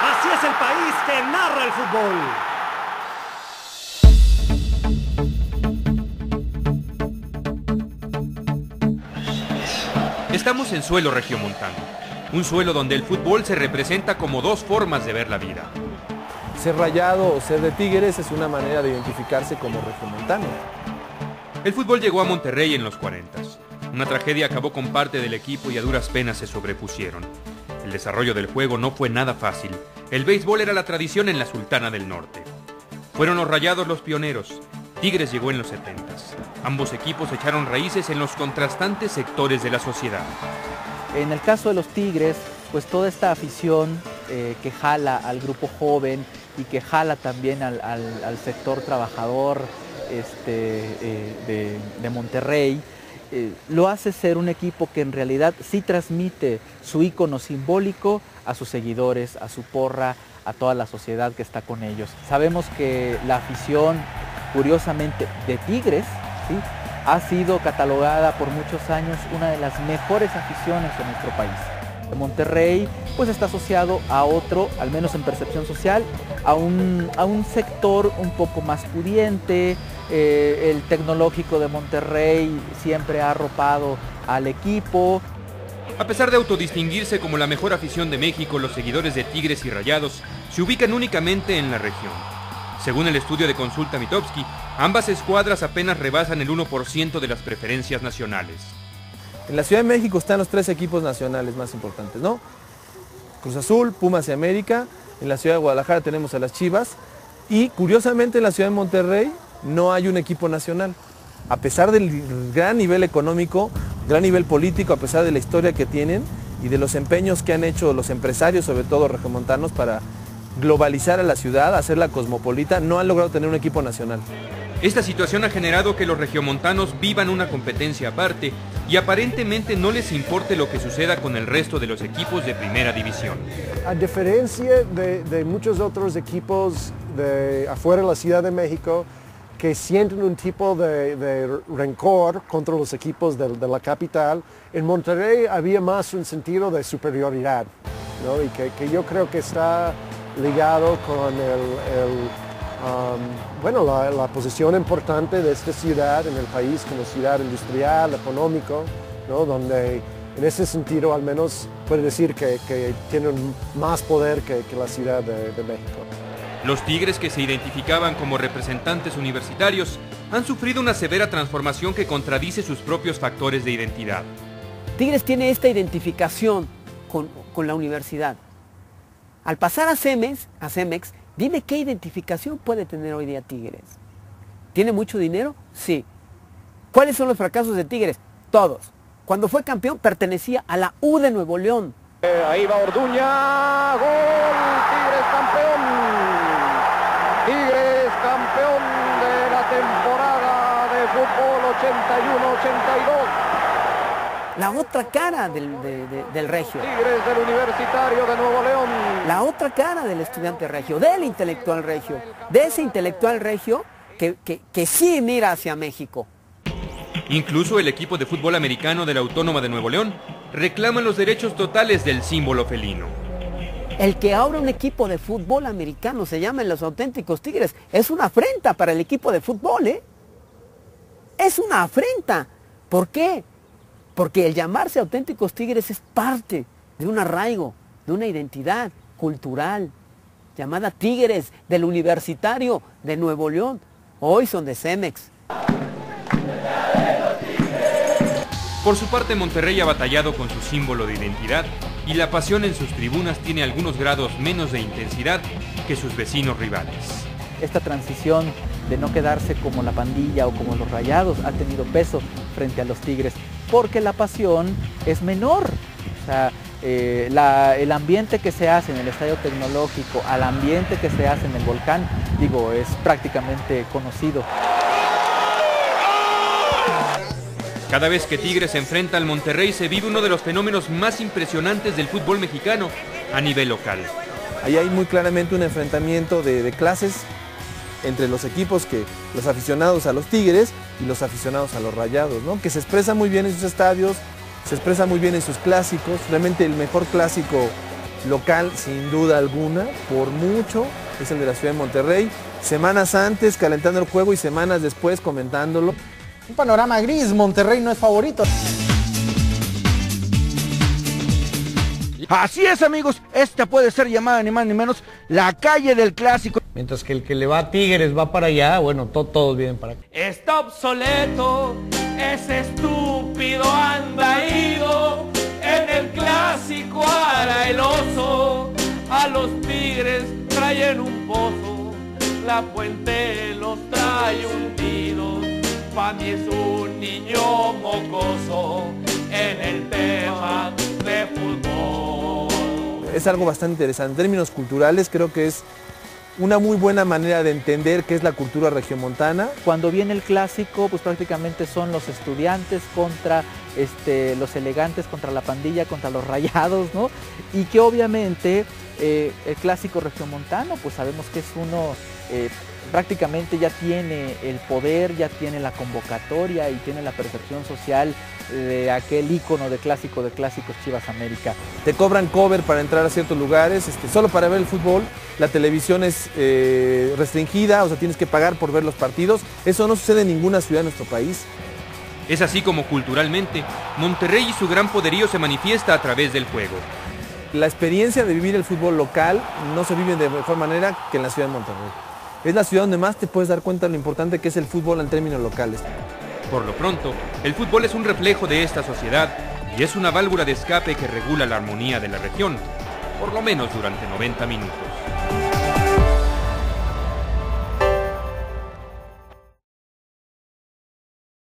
Así es el país que narra el fútbol. Estamos en suelo regiomontano, un suelo donde el fútbol se representa como dos formas de ver la vida. Ser rayado o ser de Tigres es una manera de identificarse como regiomontano. El fútbol llegó a Monterrey en los 40. Una tragedia acabó con parte del equipo y a duras penas se sobrepusieron. El desarrollo del juego no fue nada fácil. El béisbol era la tradición en la Sultana del Norte. Fueron los rayados los pioneros. Tigres llegó en los 70. Ambos equipos echaron raíces en los contrastantes sectores de la sociedad. En el caso de los Tigres, pues toda esta afición eh, que jala al grupo joven y que jala también al, sector trabajador este, eh, de, Monterrey, eh, lo hace ser un equipo que en realidad sí transmite su icono simbólico a sus seguidores, a su porra, a toda la sociedad que está con ellos. Sabemos que la afición, curiosamente, de Tigres, ha sido catalogada por muchos años una de las mejores aficiones de nuestro país. Monterrey pues está asociado a otro, al menos en percepción social, a un, a un sector un poco más pudiente, eh, el tecnológico de Monterrey siempre ha arropado al equipo. A pesar de autodistinguirse como la mejor afición de México, los seguidores de Tigres y Rayados se ubican únicamente en la región. Según el estudio de consulta Mitowski, ambas escuadras apenas rebasan el 1% de las preferencias nacionales. En la Ciudad de México están los tres equipos nacionales más importantes, ¿no? Cruz Azul, Pumas y América. En la ciudad de Guadalajara tenemos a las Chivas. Y curiosamente en la ciudad de Monterrey no hay un equipo nacional. A pesar del gran nivel económico, gran nivel político, a pesar de la historia que tienen y de los empeños que han hecho los empresarios, sobre todo regiomontanos, para globalizar a la ciudad, hacerla cosmopolita, no han logrado tener un equipo nacional. Esta situación ha generado que los regiomontanos vivan una competencia aparte y aparentemente no les importe lo que suceda con el resto de los equipos de primera división. A diferencia de, muchos otros equipos de afuera de la Ciudad de México, que sienten un tipo de, rencor contra los equipos de, la capital, en Monterrey había más un sentido de superioridad, y que yo creo que está ligado con el, um, bueno, la, posición importante de esta ciudad en el país como ciudad industrial, económico, donde en ese sentido al menos puede decir que, tienen más poder que, la ciudad de, de México. Los Tigres que se identificaban como representantes universitarios han sufrido una severa transformación que contradice sus propios factores de identidad. Tigres tiene esta identificación con, con la universidad. Al pasar a Cemex, a Cemex, dime qué identificación puede tener hoy día Tigres. ¿Tiene mucho dinero? Sí. ¿Cuáles son los fracasos de Tigres? Todos. Cuando fue campeón pertenecía a la U de Nuevo León. Eh, ahí va Orduña, gol, Tigres campeón. Tigres campeón de la temporada de fútbol 81-82 la otra cara del, regio. Tigres del Universitario de Nuevo León. La otra cara del estudiante regio, del intelectual regio, de ese intelectual regio que, que, sí mira hacia México. Incluso el equipo de fútbol americano de la Autónoma de Nuevo León reclama los derechos totales del símbolo felino. El que ahora un equipo de fútbol americano se llame los auténticos Tigres es una afrenta para el equipo de fútbol, ¿eh? Es una afrenta. ¿Por qué? Porque el llamarse auténticos tigres es parte de un arraigo, de una identidad cultural, llamada Tigres del Universitario de Nuevo León. Hoy son de Cemex. Por su parte, Monterrey ha batallado con su símbolo de identidad y la pasión en sus tribunas tiene algunos grados menos de intensidad que sus vecinos rivales. Esta transición de no quedarse como la pandilla o como los rayados ha tenido peso frente a los Tigres porque la pasión es menor. O sea, eh, el ambiente que se hace en el estadio tecnológico al ambiente que se hace en el volcán, digo, es prácticamente conocido. Cada vez que Tigres se enfrenta al Monterrey se vive uno de los fenómenos más impresionantes del fútbol mexicano a nivel local. Ahí hay muy claramente un enfrentamiento de, de clases entre los equipos que los aficionados a los Tigres y los aficionados a los Rayados, ¿no? que se expresa muy bien en sus estadios, se expresa muy bien en sus clásicos, realmente el mejor clásico local sin duda alguna, por mucho, es el de la ciudad de Monterrey. Semanas antes calentando el juego y semanas después comentándolo. Un panorama gris, Monterrey no es favorito. Así es, amigos, esta puede ser llamada ni más ni menos la calle del clásico. Mientras que el que le va a Tigres va para allá, bueno, todos vienen para acá. Está obsoleto, ese estúpido anda ido, en el clásico hará el oso, a los Tigres traen un pozo, la puente los trae hundidos, Fanny es un niño mocoso en el tema de fútbol. Es algo bastante interesante. En términos culturales creo que es una muy buena manera de entender qué es la cultura regiomontana. Cuando viene el clásico, pues prácticamente son los estudiantes contra este, los elegantes, contra la pandilla, contra los rayados, ¿no? Y que obviamente eh, el clásico regiomontano, pues sabemos que es uno eh, prácticamente ya tiene el poder, ya tiene la convocatoria y tiene la percepción social de aquel ícono de clásico de clásicos Chivas América. Te cobran cover para entrar a ciertos lugares, este, solo para ver el fútbol. La televisión es eh, restringida, o sea, tienes que pagar por ver los partidos. Eso no sucede en ninguna ciudad de nuestro país. Es así como culturalmente, Monterrey y su gran poderío se manifiesta a través del juego. La experiencia de vivir el fútbol local no se vive de mejor manera que en la ciudad de Monterrey. Es la ciudad donde más te puedes dar cuenta de lo importante que es el fútbol en términos locales. Por lo pronto, el fútbol es un reflejo de esta sociedad y es una válvula de escape que regula la armonía de la región, por lo menos durante 90 minutos.